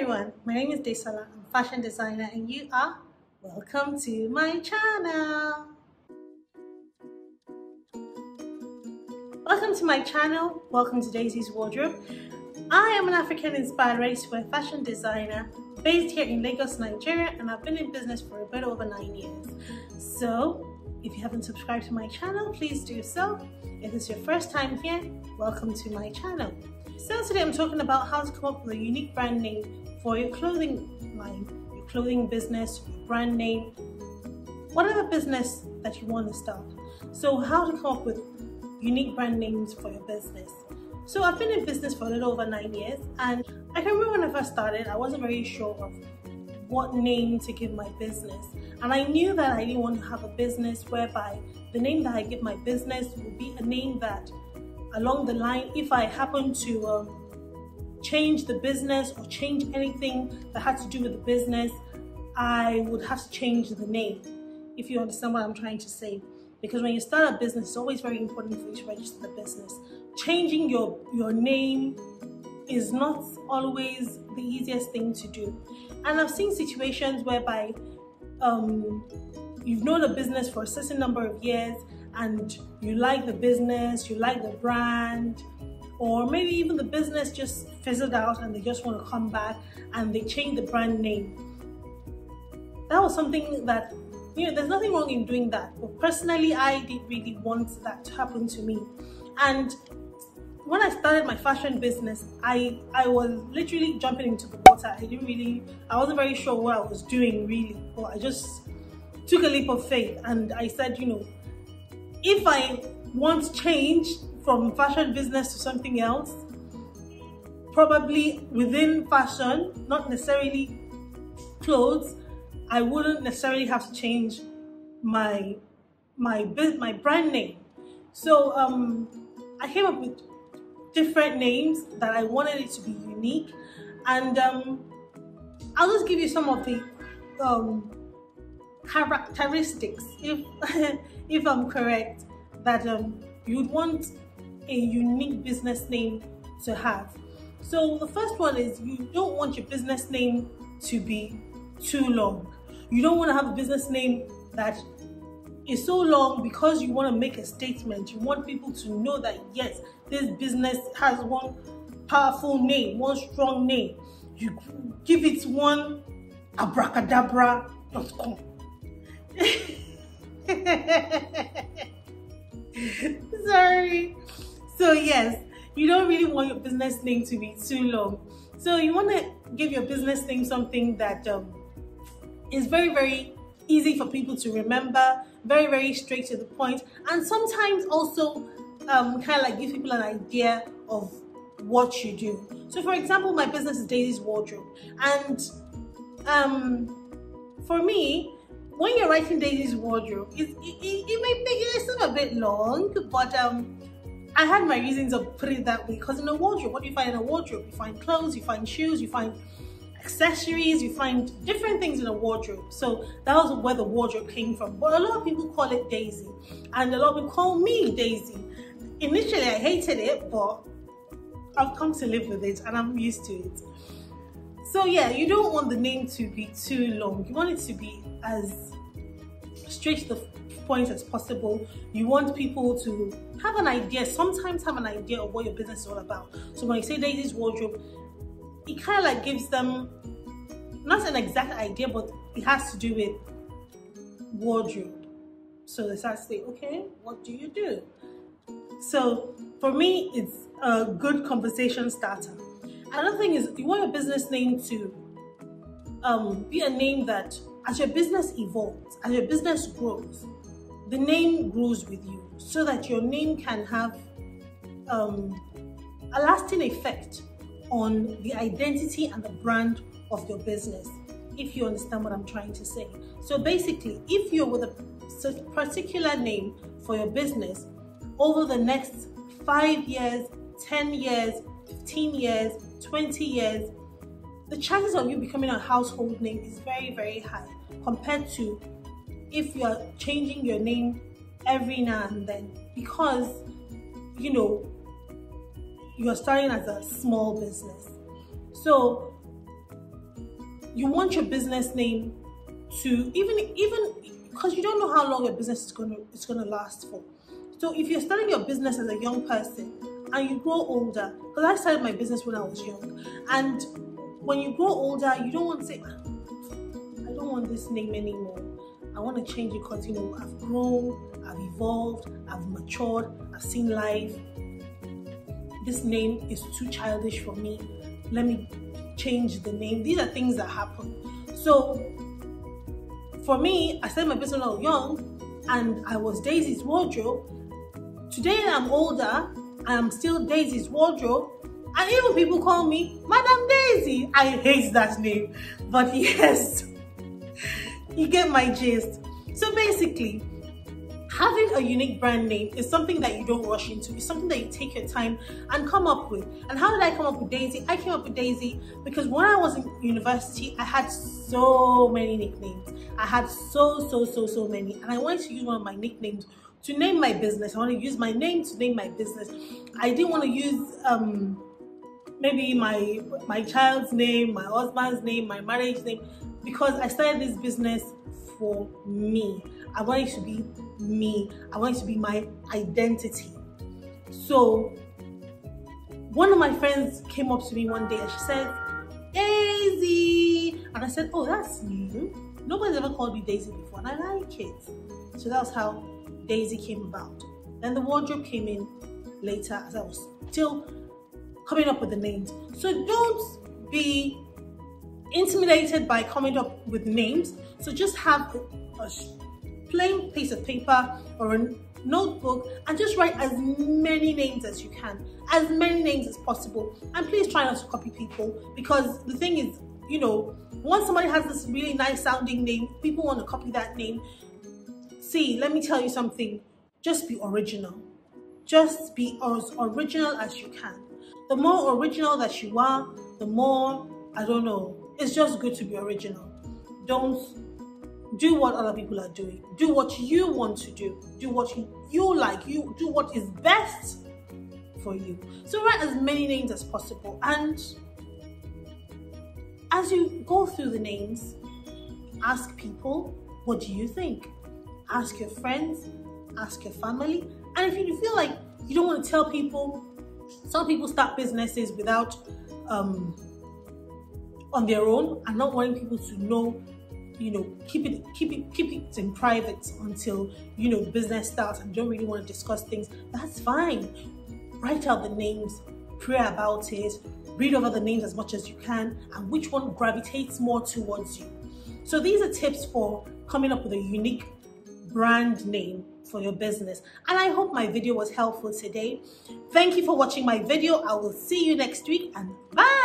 everyone, my name is Desala, I'm a fashion designer and you are welcome to my channel. Welcome to my channel, welcome to Daisy's Wardrobe. I am an African inspired ready-to-wear fashion designer based here in Lagos, Nigeria and I've been in business for a bit over nine years. So if you haven't subscribed to my channel, please do so. If it's your first time here, welcome to my channel. So today I'm talking about how to come up with a unique brand name for your clothing line, your clothing business, your brand name, whatever business that you want to start. So how to come up with unique brand names for your business. So I've been in business for a little over nine years and I can remember when I first started, I wasn't very sure of what name to give my business. And I knew that I didn't want to have a business whereby the name that I give my business would be a name that along the line, if I happen to um, change the business or change anything that had to do with the business, I would have to change the name, if you understand what I'm trying to say. Because when you start a business, it's always very important for you to register the business. Changing your, your name is not always the easiest thing to do. And I've seen situations whereby um, you've known a business for a certain number of years and you like the business, you like the brand, or maybe even the business just fizzled out and they just want to come back and they change the brand name. That was something that, you know, there's nothing wrong in doing that. But personally, I didn't really want that to happen to me. And when I started my fashion business, I I was literally jumping into the water. I didn't really, I wasn't very sure what I was doing really, but I just took a leap of faith and I said, you know, if I want change from fashion business to something else, probably within fashion, not necessarily clothes, I wouldn't necessarily have to change my my my brand name. So um, I came up with different names that I wanted it to be unique, and um, I'll just give you some of the um, characteristics, if if I'm correct, that um, you'd want a unique business name to have. So the first one is you don't want your business name to be too long. You don't want to have a business name that is so long because you want to make a statement. You want people to know that yes, this business has one powerful name, one strong name. You give it one abracadabra.com. Sorry. So yes, you don't really want your business name to be too long. So you want to give your business name something that um, is very, very easy for people to remember, very, very straight to the point, and sometimes also um, kind of like give people an idea of what you do. So for example, my business is Daisy's Wardrobe, and um, for me, when you're writing Daisy's wardrobe, it, it, it, may be it seem a bit long, but um, I had my reasons of putting it that way. Because in a wardrobe, what do you find in a wardrobe? You find clothes, you find shoes, you find accessories, you find different things in a wardrobe. So that was where the wardrobe came from. But a lot of people call it Daisy, and a lot of people call me Daisy. Initially, I hated it, but I've come to live with it and I'm used to it. So yeah, you don't want the name to be too long. You want it to be as straight to the point as possible. You want people to have an idea, sometimes have an idea of what your business is all about. So when you say Daisy's wardrobe, it kind of like gives them not an exact idea, but it has to do with wardrobe. So they start to say, okay, what do you do? So for me, it's a good conversation starter. Another thing is you want your business name to um, be a name that as your business evolves, as your business grows, the name grows with you so that your name can have um, a lasting effect on the identity and the brand of your business, if you understand what I'm trying to say. So basically, if you're with a particular name for your business over the next five years, 10 years, 15 years, 20 years, the chances of you becoming a household name is very, very high compared to if you're changing your name every now and then because, you know, you're starting as a small business. So you want your business name to even even because you don't know how long your business is gonna it's gonna last for. So if you're starting your business as a young person and you grow older, because I started my business when I was young, and when you grow older, you don't want to say, ah, I don't want this name anymore. I want to change it because you know I've grown, I've evolved, I've matured, I've seen life. This name is too childish for me. Let me change the name. These are things that happen. So for me, I started my business when I was young and I was Daisy's wardrobe. Today I'm older, I am still Daisy's wardrobe. And even people call me Madam Daisy. I hate that name. But yes, you get my gist. So basically, having a unique brand name is something that you don't rush into. It's something that you take your time and come up with. And how did I come up with Daisy? I came up with Daisy because when I was in university, I had so many nicknames. I had so, so, so, so many. And I wanted to use one of my nicknames to name my business. I want to use my name to name my business. I didn't want to use um, maybe my my child's name, my husband's name, my marriage name, because I started this business for me. I want it to be me. I want it to be my identity. So one of my friends came up to me one day and she said, Daisy. And I said, Oh, that's new. Nobody's ever called me Daisy before, and I like it. So that's how Daisy came about. Then the wardrobe came in later as I was still coming up with the names. So don't be intimidated by coming up with names. So just have a, plain piece of paper or a notebook and just write as many names as you can, as many names as possible. And please try not to copy people because the thing is, you know, once somebody has this really nice sounding name, people want to copy that name. See, let me tell you something. Just be original. Just be as original as you can. The more original that you are, the more, I don't know, it's just good to be original. Don't do what other people are doing. Do what you want to do. Do what you, like. You do what is best for you. So write as many names as possible. And as you go through the names ask people what do you think? Ask your friends ask your family. And if you feel like you don't want to tell people some people start businesses without um on their own and not wanting people to know you know keep it keep it keep it in private until you know business starts and don't really want to discuss things that's fine. Write out the names pray about it read over the names as much as you can and which one gravitates more towards you. So these are tips for coming up with a unique brand name for your business. And i hope my video was helpful today. Thank you for watching my video. I will see you next week and bye